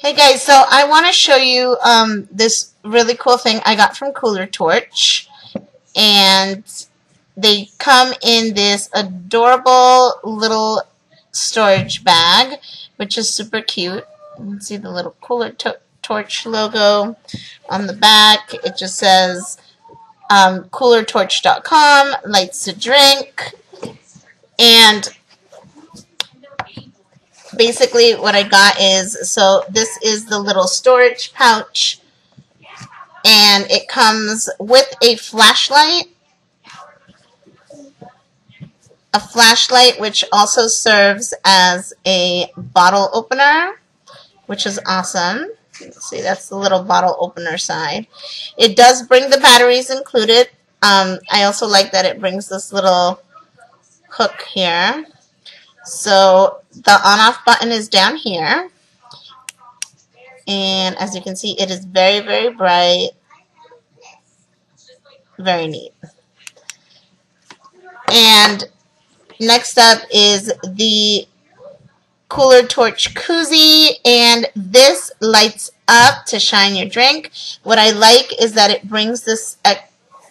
Hey guys, so I want to show you um, this really cool thing I got from Cooler Torch. And they come in this adorable little storage bag, which is super cute. You can see the little Cooler to Torch logo on the back. It just says um, coolertorch.com, lights to drink. And basically what I got is, so this is the little storage pouch, and it comes with a flashlight, a flashlight which also serves as a bottle opener, which is awesome. See, that's the little bottle opener side. It does bring the batteries included. Um, I also like that it brings this little hook here. So the on-off button is down here. And as you can see, it is very, very bright. Very neat. And next up is the Cooler Torch Koozie. And this lights up to shine your drink. What I like is that it brings this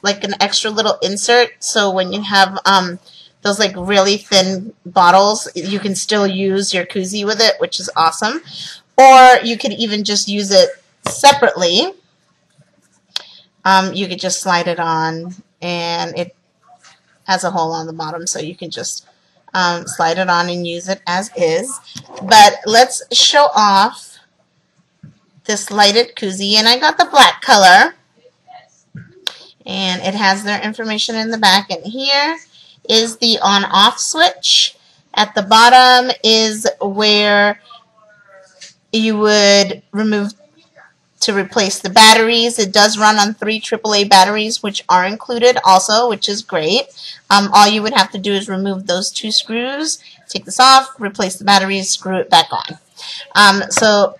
like an extra little insert. So when you have... um those like really thin bottles, you can still use your koozie with it, which is awesome. Or you could even just use it separately. Um, you could just slide it on and it has a hole on the bottom so you can just um, slide it on and use it as is. But let's show off this lighted koozie and I got the black color and it has their information in the back and here is the on-off switch. At the bottom is where you would remove to replace the batteries. It does run on three AAA batteries, which are included also, which is great. Um, all you would have to do is remove those two screws, take this off, replace the batteries, screw it back on. Um, so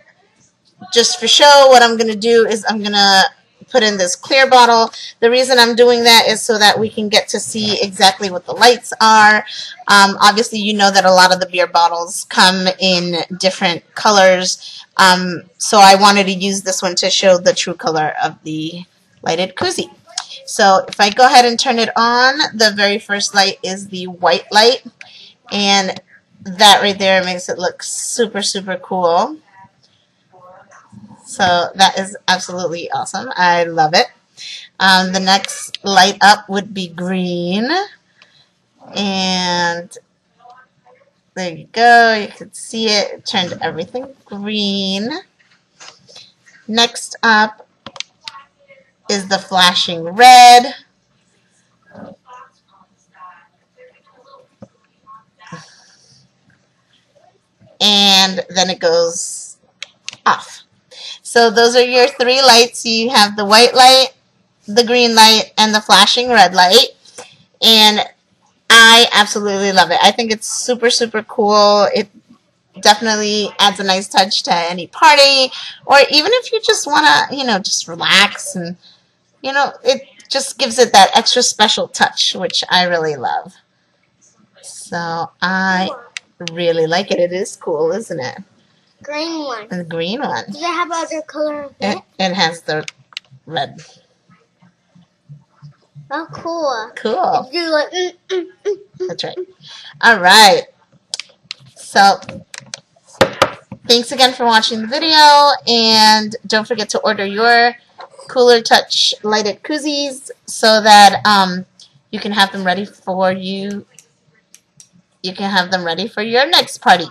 just for show, what I'm going to do is I'm going to put in this clear bottle. The reason I'm doing that is so that we can get to see exactly what the lights are. Um, obviously, you know that a lot of the beer bottles come in different colors. Um, so I wanted to use this one to show the true color of the lighted koozie. So if I go ahead and turn it on, the very first light is the white light. And that right there makes it look super, super cool. So that is absolutely awesome. I love it. Um, the next light up would be green. And there you go. You can see it. it turned everything green. Next up is the flashing red. And then it goes off. So those are your three lights. You have the white light, the green light, and the flashing red light. And I absolutely love it. I think it's super, super cool. It definitely adds a nice touch to any party. Or even if you just want to, you know, just relax and, you know, it just gives it that extra special touch, which I really love. So I really like it. It is cool, isn't it? Green one. The green one. Does it have other color? It, it has the red. Oh, cool. Cool. Do like, mm, mm, mm, mm, That's right. All right. So, thanks again for watching the video, and don't forget to order your Cooler Torch lighted koozies so that um, you can have them ready for you. You can have them ready for your next party.